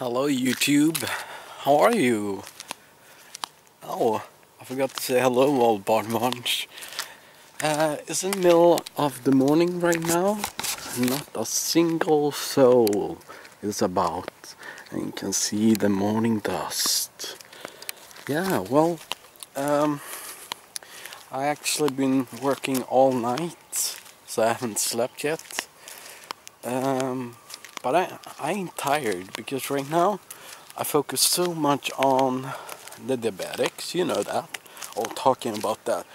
Hello YouTube, how are you? Oh, I forgot to say hello old Barnbarn. Uh, it's in the middle of the morning right now. Not a single soul is about. And you can see the morning dust. Yeah, well, um, I actually been working all night, so I haven't slept yet. Um, but I, I ain't tired because right now I focus so much on the diabetics, you know that. Or talking about that.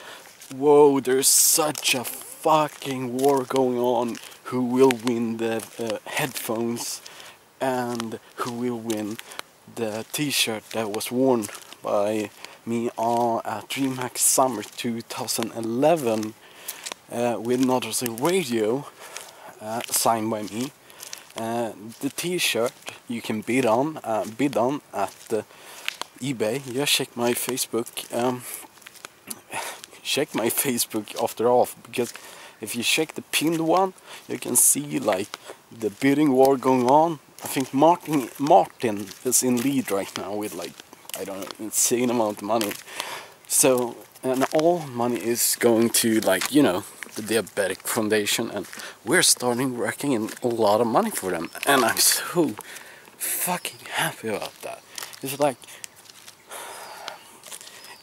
Whoa, there's such a fucking war going on. Who will win the uh, headphones and who will win the t-shirt that was worn by me on at DreamHack Summer 2011 uh, with Noddlesley Radio uh, signed by me. Uh, the t-shirt you can bid on uh, bid on at uh, eBay. Just check my Facebook. Um, check my Facebook after all because if you check the pinned one, you can see like the bidding war going on. I think Martin Martin is in lead right now with like I don't know insane amount of money. So and all money is going to like you know the Diabetic Foundation and we're starting working in a lot of money for them and I'm so fucking happy about that. It's like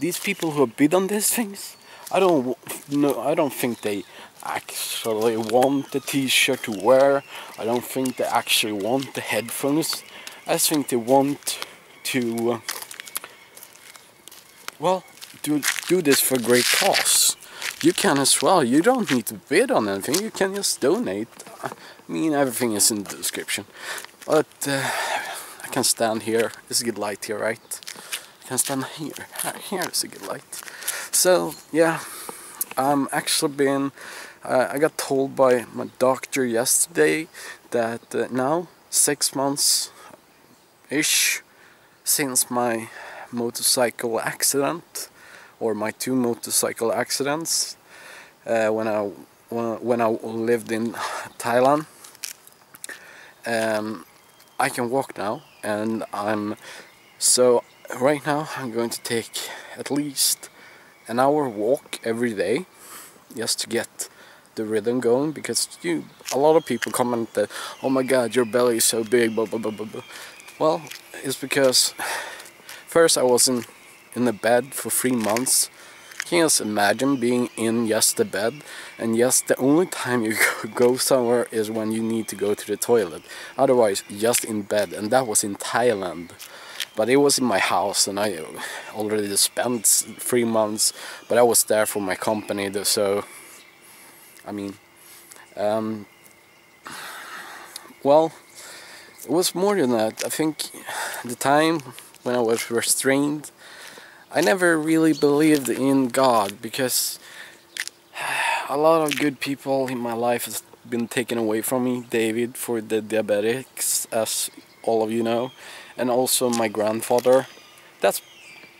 these people who bid on these things, I don't know. I don't think they actually want the T-shirt to wear. I don't think they actually want the headphones. I think they want to, uh, well, do do this for great cause you can as well. You don't need to bid on anything. You can just donate. I mean, everything is in the description. But uh, I can stand here. It's a good light here, right? I can stand here. Here is a good light. So, yeah. I'm actually been... Uh, I got told by my doctor yesterday that uh, now, six months-ish, since my motorcycle accident, or my two motorcycle accidents uh, when I when I lived in Thailand. Um, I can walk now, and I'm so right now I'm going to take at least an hour walk every day just to get the rhythm going because you a lot of people comment that oh my god your belly is so big blah blah blah blah, well it's because first I wasn't in the bed for three months. Can you just imagine being in just the bed and yes the only time you go somewhere is when you need to go to the toilet. Otherwise just in bed and that was in Thailand. But it was in my house and I already spent three months but I was there for my company so I mean um, well it was more than that. I think the time when I was restrained I never really believed in God because a lot of good people in my life has been taken away from me. David for the diabetics, as all of you know, and also my grandfather. That's,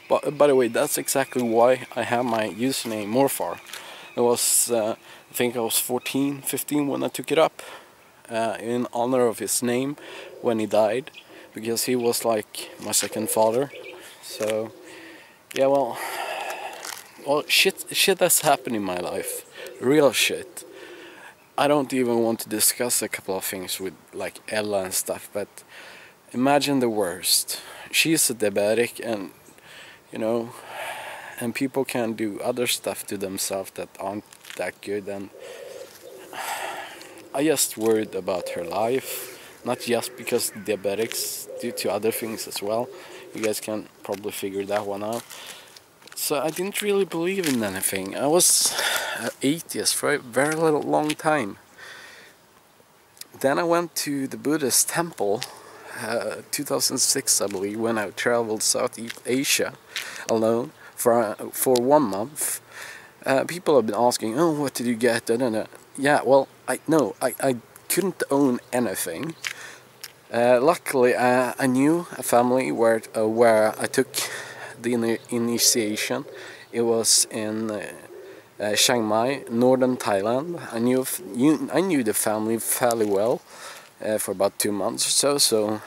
by the way, that's exactly why I have my username Morfar. It was, uh, I think I was 14, 15 when I took it up, uh, in honor of his name when he died, because he was like my second father. So yeah, well, well, shit, shit has happened in my life, real shit. I don't even want to discuss a couple of things with like Ella and stuff, but imagine the worst. She's a diabetic, and you know, and people can do other stuff to themselves that aren't that good, and I just worried about her life, not just because diabetics, due to other things as well you guys can probably figure that one out. So I didn't really believe in anything. I was an atheist for a very little, long time. Then I went to the Buddhist temple, uh, 2006 I believe, when I traveled Southeast Asia alone for for one month. Uh, people have been asking, oh, what did you get? Da, da, da. Yeah, well, I no, I, I couldn't own anything. Uh, luckily, uh, I knew a family where uh, where I took the ini initiation. It was in uh, uh, Chiang Mai, northern Thailand. I knew I knew the family fairly well uh, for about two months or so. So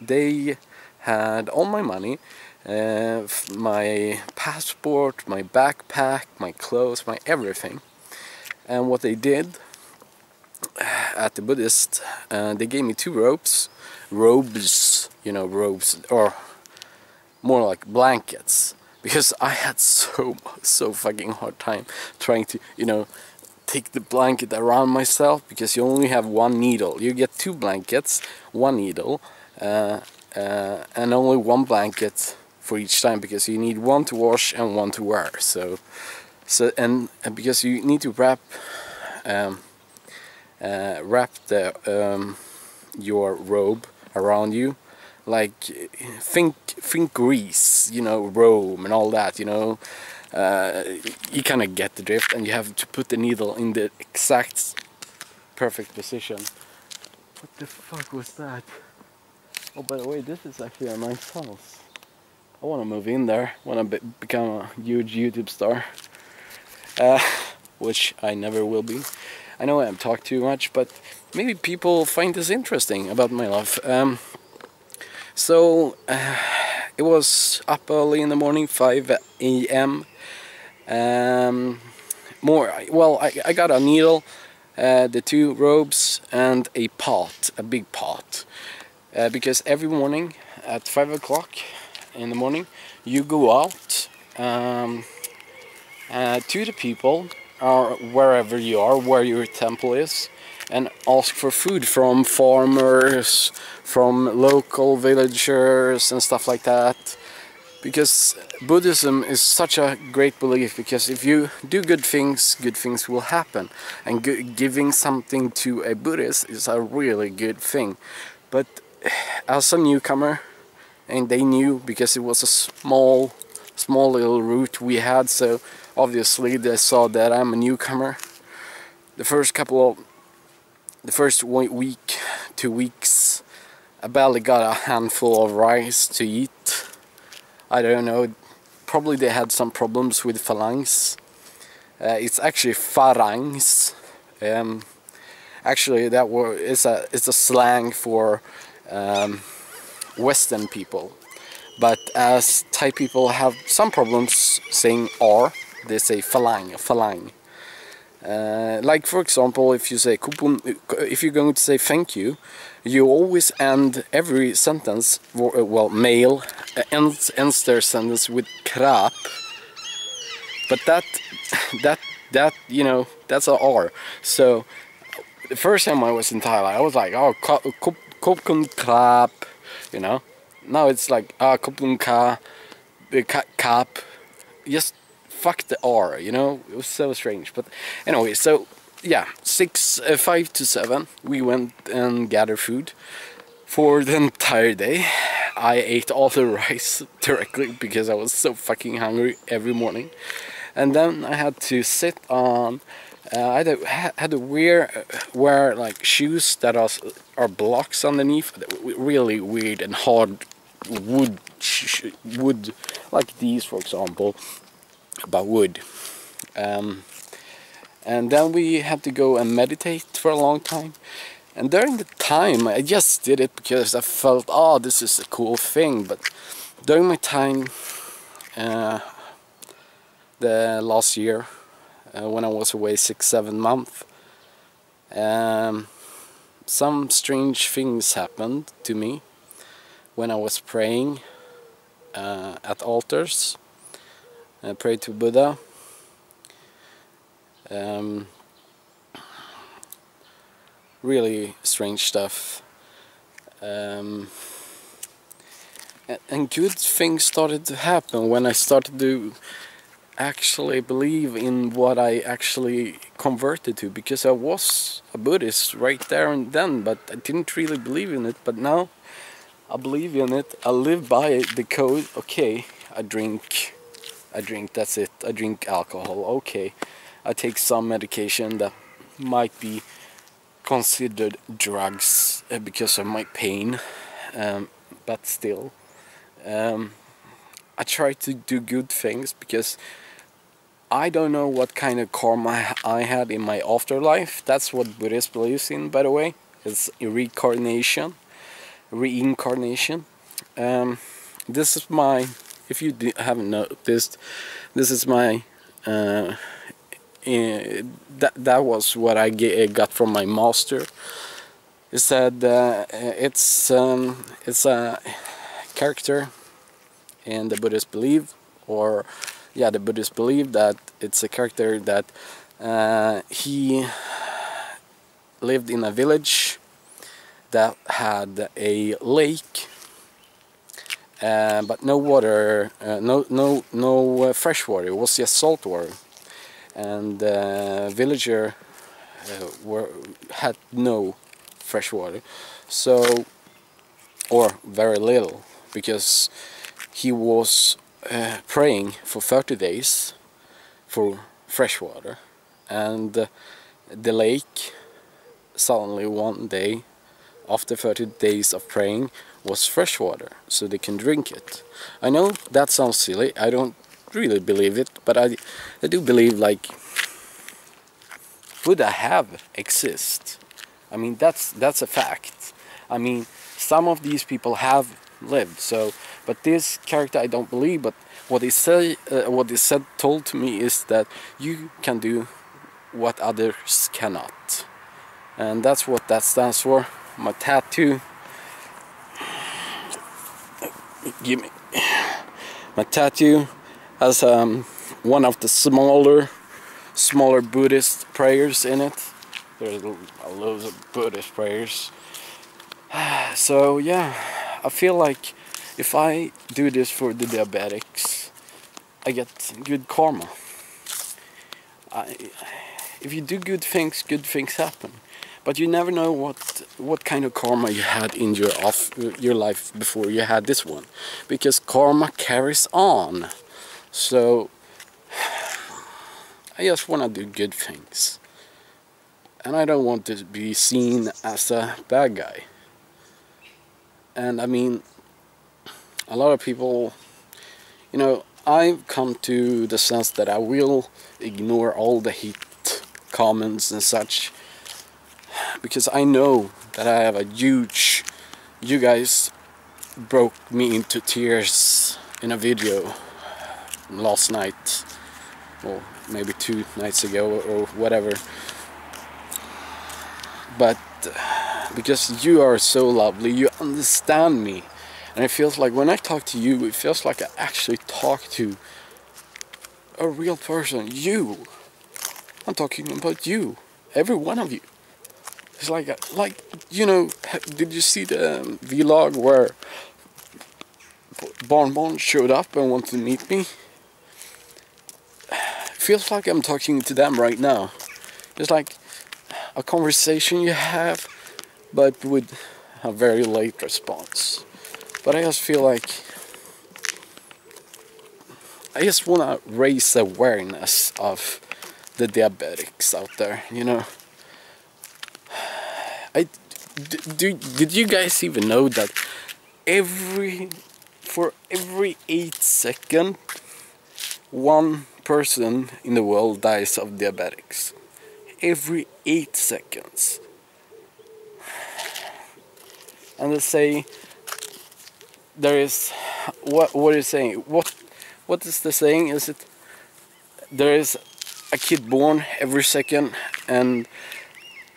they had all my money, my passport, my backpack, my clothes, my everything. And what they did at the Buddhist, they gave me two ropes, robes, you know, robes, or more like blankets. Because I had so so fucking hard time trying to you know take the blanket around myself because you only have one needle. You get two blankets one needle uh, uh, and only one blanket for each time because you need one to wash and one to wear. So so and, and because you need to wrap um, uh, wrap the um, your robe around you like think think Greece, you know, Rome and all that, you know. Uh, you kind of get the drift, and you have to put the needle in the exact perfect position. What the fuck was that? Oh, by the way, this is actually a nice house. I want to move in there when I be become a huge YouTube star, uh, which I never will be. I know I'm talking too much, but maybe people find this interesting about my life. Um, so uh, it was up early in the morning, 5 a.m. Um, more well, I, I got a needle, uh, the two robes, and a pot, a big pot, uh, because every morning at five o'clock in the morning you go out um, uh, to the people or wherever you are, where your temple is, and ask for food from farmers, from local villagers and stuff like that. Because Buddhism is such a great belief because if you do good things, good things will happen. And giving something to a Buddhist is a really good thing. But as a newcomer, and they knew because it was a small, small little route we had, so obviously they saw that I'm a newcomer. The first couple of the first week, two weeks, I barely got a handful of rice to eat. I don't know, probably they had some problems with phalanx. Uh, it's actually phalanx. Um, actually, that word is a it's a slang for um, Western people. But as Thai people have some problems saying R, they say falang, falang. Uh, like for example, if you say kupun, if you're going to say thank you, you always end every sentence, uh, well, male uh, ends, ends their sentence with krap. But that, that, that, you know, that's a R. So the first time I was in Thailand, I was like, oh, kupun krap, you know. Now it's like ah, kupun ka, kap, just fuck the R, you know? It was so strange. But anyway, so yeah, six, uh, five to seven, we went and gathered food for the entire day. I ate all the rice directly because I was so fucking hungry every morning. And then I had to sit on. Uh, I had to, had to wear uh, wear like shoes that are are blocks underneath, really weird and hard wood wood like these, for example about wood. Um, and then we had to go and meditate for a long time. And during the time, I just did it because I felt, oh, this is a cool thing. But during my time, uh, the last year, uh, when I was away six, seven months, um, some strange things happened to me when I was praying uh, at altars I pray to Buddha. Um, really strange stuff. Um, and good things started to happen when I started to actually believe in what I actually converted to because I was a Buddhist right there and then but I didn't really believe in it but now I believe in it I live by the code okay I drink I drink, that's it. I drink alcohol, okay. I take some medication that might be considered drugs uh, because of my pain, um, but still. Um, I try to do good things because I don't know what kind of karma I had in my afterlife. That's what Buddhist believes in, by the way. It's reincarnation. Reincarnation. Um, this is my, if you haven't noticed, this is my, uh, that, that was what I get, got from my master. He said uh, it's, um, it's a character in the Buddhist belief, or yeah, the Buddhists believe that it's a character that uh, he lived in a village that had a lake uh, but no water, uh, no no no uh, fresh water. It was just salt water, and the villager uh, were had no fresh water, so or very little because he was praying for 30 days for fresh water, and the lake suddenly one day after 30 days of praying was fresh water so they can drink it. I know that sounds silly, I don't really believe it, but I, I do believe like Buddha have exist. I mean that's that's a fact. I mean some of these people have lived so but this character I don't believe but what he say uh, said told to me is that you can do what others cannot and that's what that stands for my tattoo give me my tattoo has um, one of the smaller smaller Buddhist prayers in it. There's loads of Buddhist prayers. So yeah I feel like if I do this for the diabetics I get good karma. I, if you do good things good things happen but you never know what what kind of karma you had in your off your life before you had this one. Because karma carries on. So I just want to do good things. And I don't want to be seen as a bad guy. And I mean a lot of people you know I've come to the sense that I will ignore all the hate comments and such because I know that I have a huge you guys broke me into tears in a video last night. Or maybe two nights ago or whatever. But uh, because you are so lovely you understand me. And it feels like when I talk to you it feels like I actually talk to a real person. You. I'm talking about you. Every one of you it's like, like you know, did you see the um, vlog where Bon Bon showed up and wanted to meet me? feels like I'm talking to them right now. It's like a conversation you have, but with a very late response. But I just feel like I just want to raise awareness of the diabetics out there, you know. I do, did you guys even know that every for every eight second one person in the world dies of diabetics? Every eight seconds. And they say there is what what is saying what what is the saying? Is it there is a kid born every second and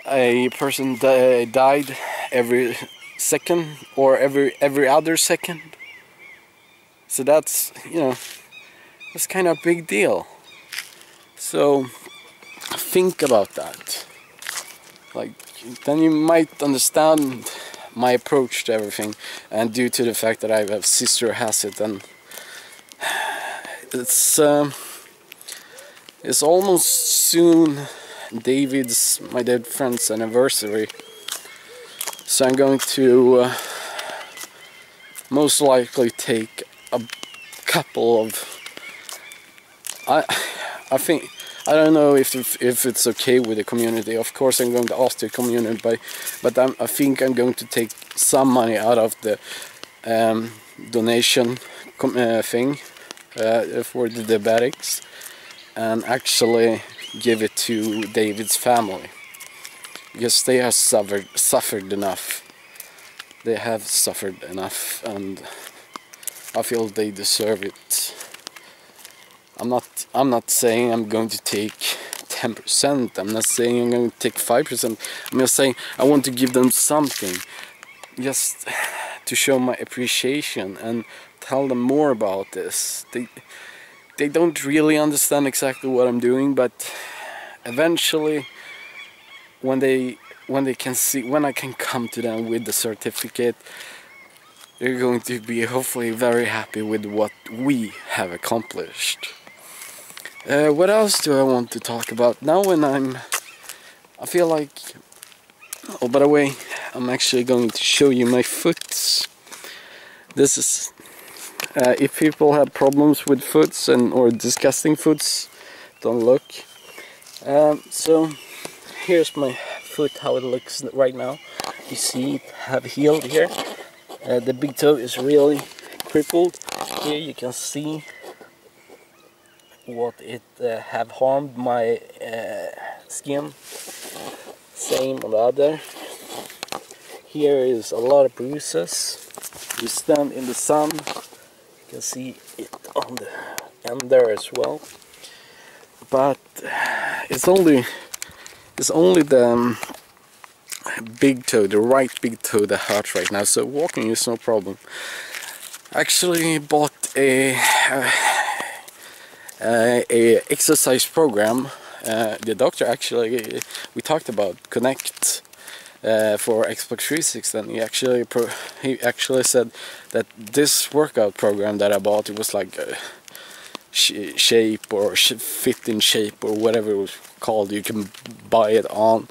a person died every second or every every other second. So that's you know that's kind of a big deal. So think about that. Like then you might understand my approach to everything and due to the fact that I have sister has it and it's um, it's almost soon David's, my dead friend's anniversary. So I'm going to uh, most likely take a couple of. I, I think I don't know if if it's okay with the community. Of course, I'm going to ask the community, but but I'm, i think I'm going to take some money out of the um, donation uh, thing uh, for the diabetics and actually give it to David's family because they have suffered suffered enough. They have suffered enough, and I feel they deserve it. I'm not. I'm not saying I'm going to take 10%. I'm not saying I'm going to take 5%. I'm just saying I want to give them something, just to show my appreciation and tell them more about this. They they don't really understand exactly what I'm doing, but eventually when they when they can see when I can come to them with the certificate they're going to be hopefully very happy with what we have accomplished. Uh, what else do I want to talk about now when I'm I feel like oh by the way I'm actually going to show you my foots this is uh, if people have problems with foots and or disgusting foots don't look. Um, so here's my foot how it looks right now. You see it have healed here. Uh, the big toe is really crippled. Here you can see what it uh, have harmed my uh, skin. Same on the other. Here is a lot of bruises. You stand in the sun can see it on the end there as well but it's only it's only the um, big toe, the right big toe that hurts right now. So walking is no problem. Actually bought a uh, a exercise program. Uh, the doctor actually we talked about Connect uh, for Xbox 360 and he actually he actually said that this workout program that I bought it was like sh shape or sh fit in shape or whatever it was called you can buy it on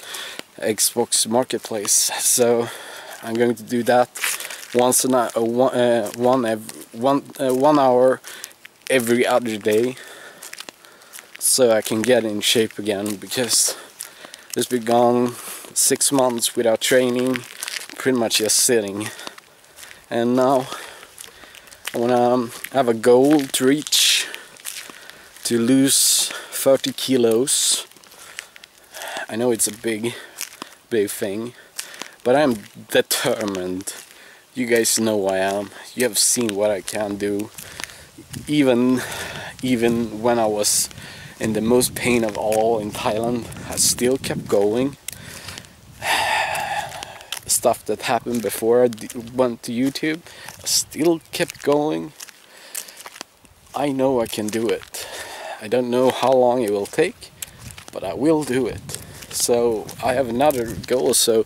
Xbox Marketplace. So I'm going to do that once a uh, one uh, one, one, uh, one hour every other day so I can get in shape again because it's been gone six months without training pretty much just sitting and now I wanna um, have a goal to reach to lose 30 kilos. I know it's a big, big thing, but I'm determined. You guys know I am. You have seen what I can do. Even, even when I was in the most pain of all in Thailand, I still kept going. Stuff that happened before I went to YouTube, still kept going. I know I can do it. I don't know how long it will take, but I will do it. So I have another goal. So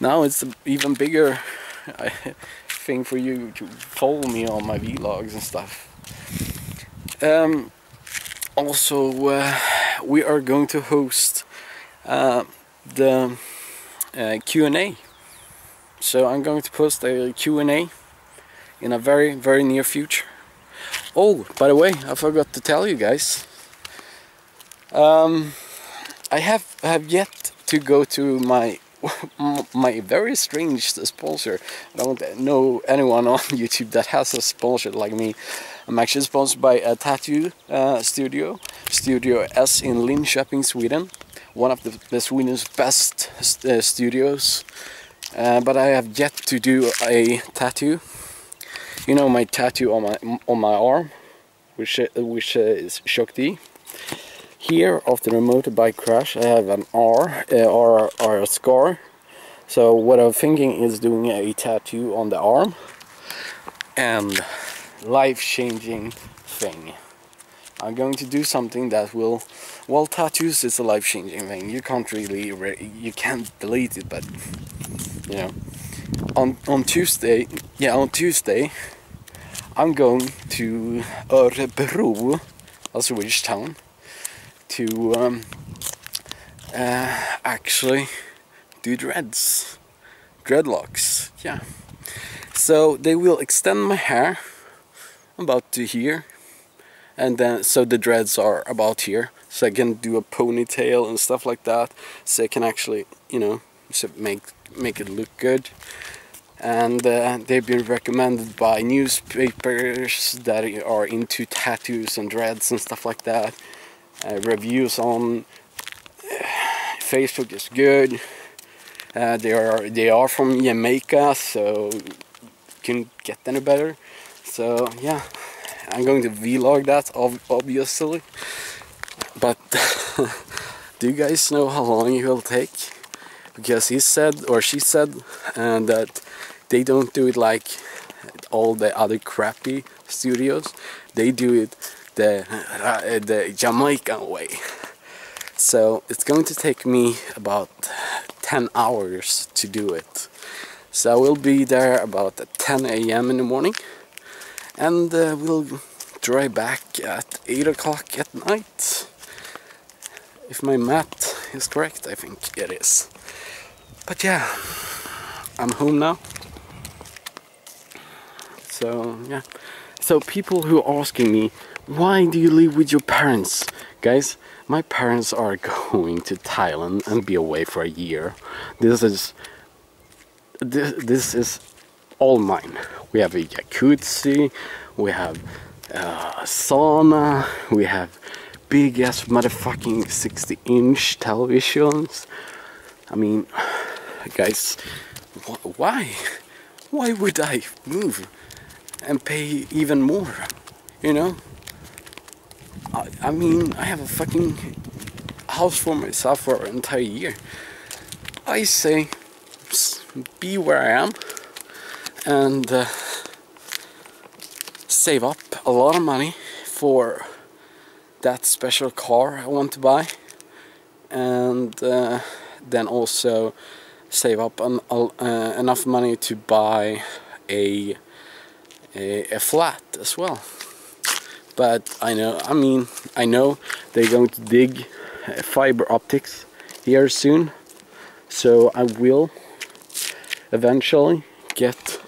now it's even bigger thing for you to follow me on my vlogs and stuff. Um, also, uh, we are going to host uh, the uh, Q&A. So I'm going to post a Q&A in a very, very near future. Oh, by the way, I forgot to tell you guys. Um, I have have yet to go to my my very strange sponsor. I don't know anyone on YouTube that has a sponsor like me. I'm actually sponsored by a tattoo uh, studio, Studio S in Linköping, Sweden. One of the, the Sweden's best uh, studios. Uh, but I have yet to do a tattoo. You know my tattoo on my on my arm which which is Shakti here after the motorbike crash I have an R uh, or, or a scar. So what I'm thinking is doing a tattoo on the arm and life-changing thing. I'm going to do something that will well tattoos is a life-changing thing. You can't really you can't delete it but know on on Tuesday, yeah, on Tuesday, I'm going to Örebro, a Swedish town, to um, uh, actually do dreads, dreadlocks. Yeah. So they will extend my hair about to here, and then so the dreads are about here, so I can do a ponytail and stuff like that. So I can actually, you know, make make it look good and uh, they've been recommended by newspapers that are into tattoos and dreads and stuff like that. Uh, reviews on uh, Facebook is good. Uh, they are they are from Jamaica, so can get any better. So yeah, I'm going to vlog that obviously. But do you guys know how long it will take? Because he said or she said and that they don't do it like all the other crappy studios. They do it the uh, the Jamaican way. So it's going to take me about 10 hours to do it. So I will be there about 10 a.m. in the morning and uh, we'll drive back at 8 o'clock at night. If my math is correct, I think it is. But yeah, I'm home now. So yeah, so people who are asking me, why do you live with your parents? Guys, my parents are going to Thailand and be away for a year. This is this, this is all mine. We have a jacuzzi, we have uh, a sauna, we have big ass motherfucking 60 inch televisions. I mean, guys, wh why? Why would I move? and pay even more, you know? I, I mean, I have a fucking house for myself for an entire year. I say, be where I am and uh, save up a lot of money for that special car I want to buy and uh, then also save up an, uh, enough money to buy a a, a flat as well. But I know, I mean, I know they're going to dig fiber optics here soon. So I will eventually get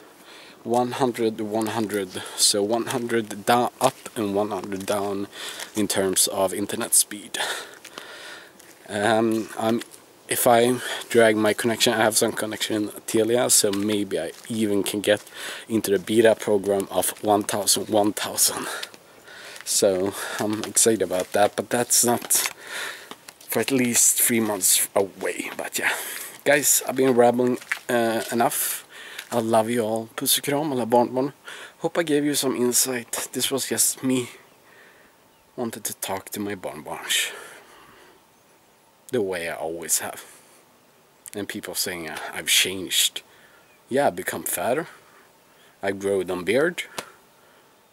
100 100 so 100 down up and 100 down in terms of internet speed um, I'm if I drag my connection, I have some connection in Telia, so maybe I even can get into the beta program of 1000 1000. So I'm excited about that, but that's not for at least three months away. But yeah, guys, I've been rambling uh, enough. I love you all. Puss och kram alla barnbarn. Hope I gave you some insight. This was just me wanted to talk to my barnbarns the way I always have. And people saying uh, I've changed. Yeah, I've become fatter. I grow a beard.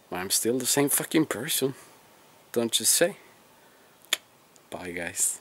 But I'm still the same fucking person. Don't you say? Bye guys.